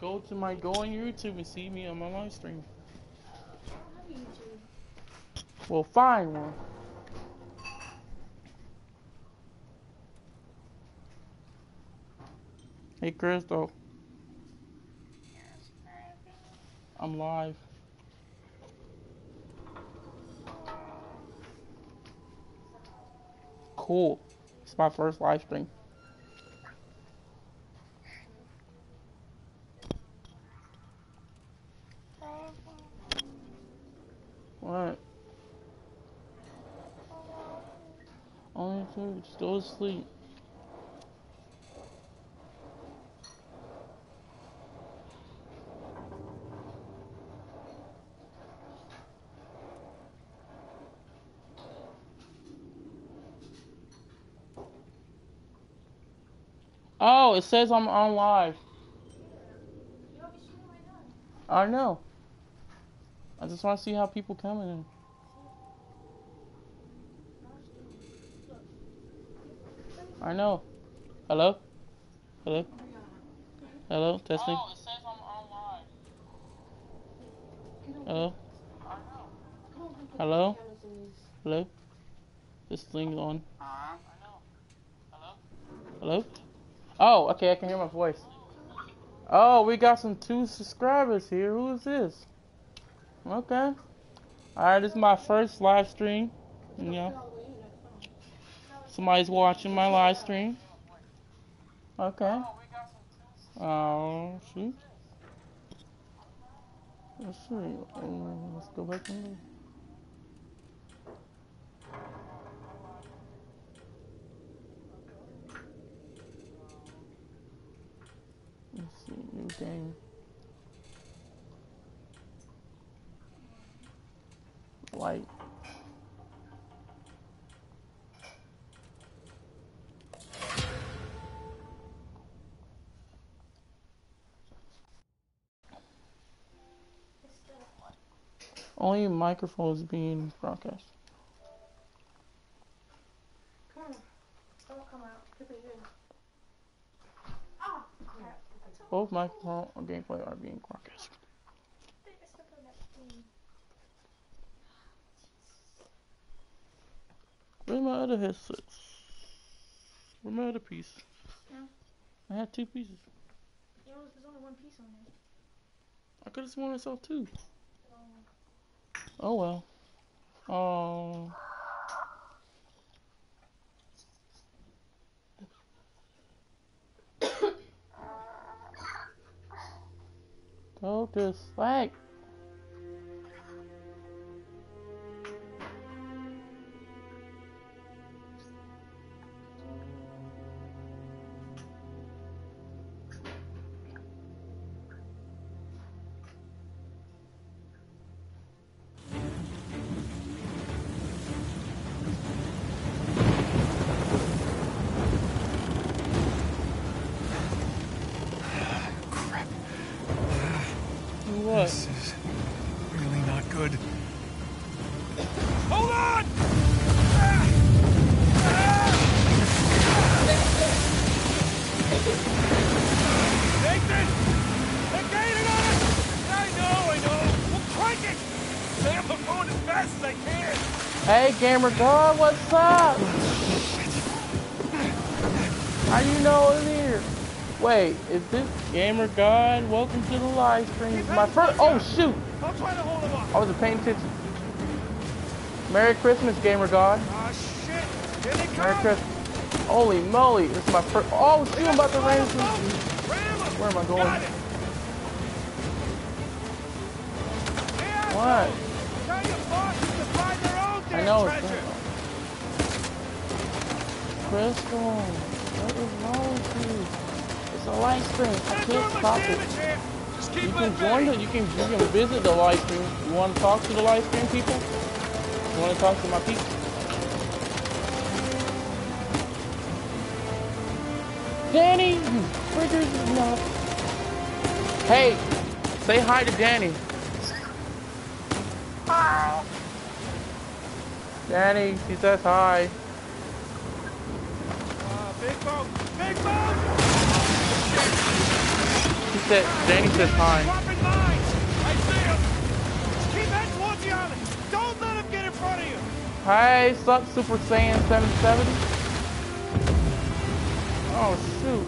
Go to my go on YouTube and see me on my live stream. Well, find one. Hey, Crystal. I'm live. Cool. It's my first live stream. What? Only food, still asleep. Oh, it says I'm on live. I know. I just want to see how people come in. I know. Hello? Hello? Hello? Testing? Oh, it says I'm. Hello? Hello? Hello? This thing's on. Hello? Hello? Oh, okay, I can hear my voice. Oh, we got some two subscribers here. Who is this? Okay. Alright, this is my first live stream. Yeah. Somebody's watching my live stream. Okay. Oh, shoot. Let's see. Um, let's go back and look. Let's see, new game. Only microphones being broadcast. Come on. Don't come out. Keep it in. Ah, crap. Both microphone and gameplay are being broadcast. It's stuck on that thing. Where's my other headsets? Where's my other piece? No. I had two pieces. You know, there's only one piece on there. I could have sworn I saw two. Oh well. Oh. Go to gamer god, what's up? How you know it's here? Wait, is this gamer god? Welcome to the live stream. My first. Oh shoot! I'll try to hold him off. I wasn't paying attention. Merry Christmas, gamer god. Ah, shit! Here they Merry! Christmas. Holy moly, this is my first. Oh shoot! I'm about to ram some. Where am I going? Got it! Yeah, What? Tell your bosses to find their own I know it's treasure. Crystal. What is wrong with you? It's a live stream. I can't stop it. damage here. Just keep You can join bay. it. You can you can visit the live stream. You want to talk to the live stream people? You want to talk to my people? Danny, you friggers, no. Hey, say hi to Danny. Hi. Danny, she says hi. Ah, big boat! Big boat! said, Danny says hi. Dropping mines! I see him! Keep heading towards the island! Don't let him get in front of you! Hi, sup, Super Saiyan 770? Oh, shoot.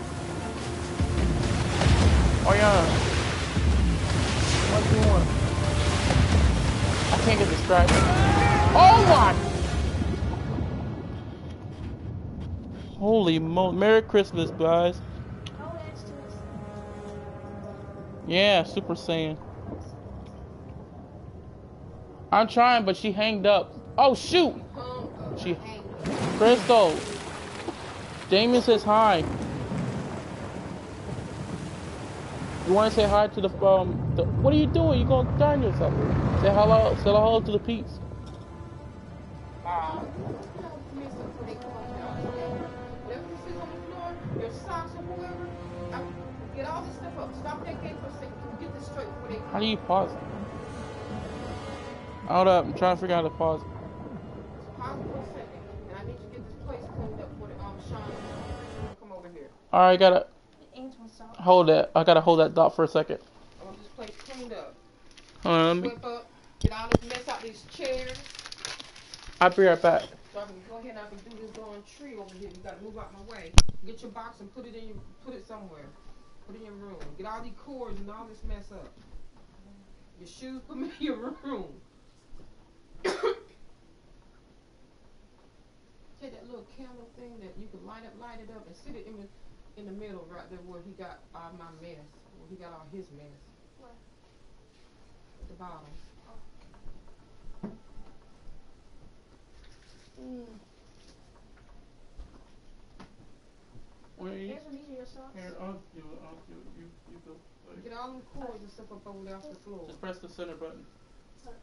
Oh, yeah. What do you want? I can't get distracted. Oh, my! Holy mo! Merry Christmas, guys. Yeah, Super Saiyan. I'm trying, but she hanged up. Oh, shoot! She... Crystal! Damien says hi. You want to say hi to the um? The, what are you doing? You gonna darn yourself? Say hello. Say hello to the peeps. Your Get all this stuff up. Stop that game for a second. Get this straight before they How do you pause it? Hold up. I'm trying to figure out how to pause it. Pause for a second. And I need to get this place cleaned up for the um Sean. Come over here. All right, gotta hold that. I gotta hold that dot for a second. I want this place cleaned up. Hold on, let me. Whip up. Get all this mess out these chairs. I'll be right back. So I can go ahead and I can do this darn tree over here. You gotta move out my way. Get your box and put it in your put it somewhere. Put in your room. Get all these cords and all this mess up. Your shoes, put them in your room. Take that little candle thing that you can light up, light it up, and sit it in the in the middle right there where he got all my mess. Where he got all his mess. Where? At the bottom. Mm. Where? Here's one of socks. Here, I'll do it. I'll do it. You, you go. Get all them cords and stuff up over there off the floor. Just press the center button. Some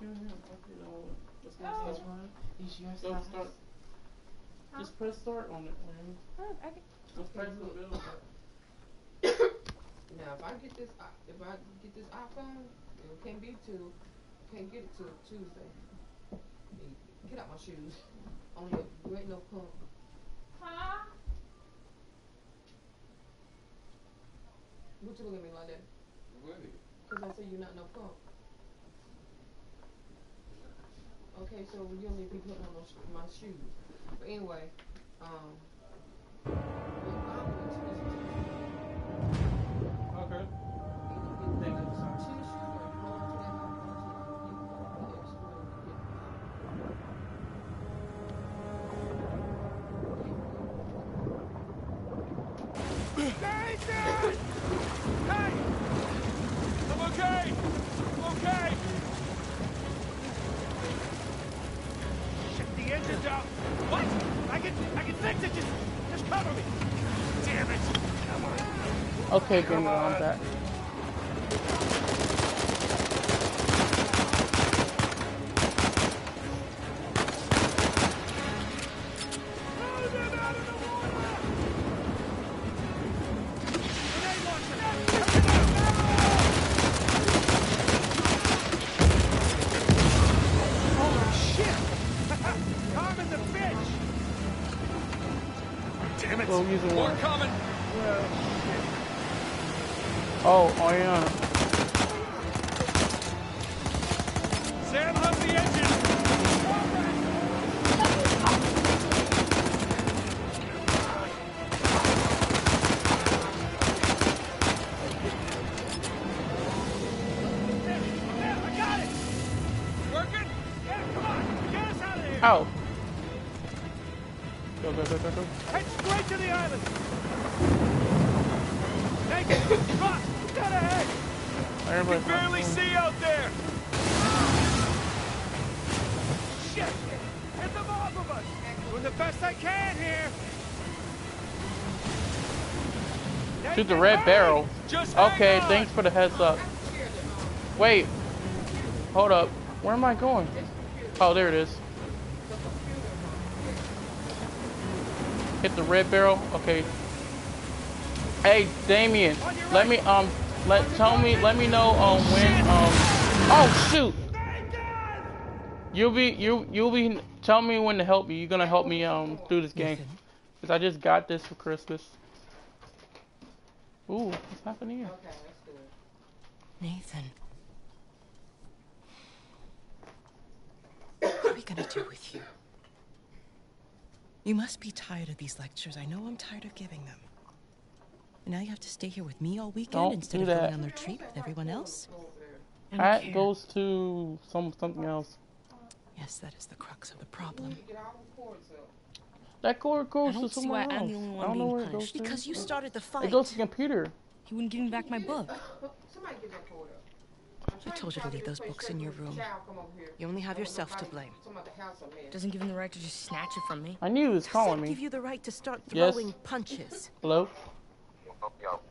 Yeah, yeah. I'll do all of it. Let's go. Oh. Let's run. These your Go size. start. Huh? Just press start on it, man. Oh, I can. Just press the middle button. Now, if I get this, if I get this iPhone, it can't be till, can't get it till Tuesday. Get out my shoes. Only a, you ain't no pump. Huh? What you look at me like that? Cause I said you're not no pump. Okay, so you don't need to be putting on my shoes. But anyway, um. Okay! I'm okay! Shit, the engine's out. What? I can, I come on! Get us out of here! Ow. Go, go, go, go, go. Head straight to the island! Naked! Ross, dead ahead! Everybody. can barely see out there! Shit! Hit them off of us! Doing the best I can here! Shoot the red barrel. Just Okay, thanks for the heads up. The, Wait. Hold up. Where am I going? Oh, there it is. Hit the red barrel. Okay. Hey, Damien, let me um let tell me let me know um when um oh shoot Nathan! you'll be you you'll be tell me when to help me. You're gonna help me um through this game because I just got this for Christmas. Ooh, what's happening here? Okay, that's good. Nathan. What are we gonna do with you? You must be tired of these lectures. I know I'm tired of giving them. And now you have to stay here with me all weekend Don't instead of that. going on the retreat with everyone else? Go over there. I don't Hat care. goes to some something else. Yes, that is the crux of the You problem. need to get all the cords up. That cord goes to somewhere else. I'm the only one I don't know being where it goes to. Because you started the fight. It goes to the computer. He wouldn't give me back my book. Somebody get that cord. I'm I trying told you to leave those books in your room. the child come over here. You only have yourself to blame. talking about the house I'm. Doesn't give him the right to just snatch it from me. I knew he was Does calling that me. give you the right to start Yes. throwing punches? Hello? social.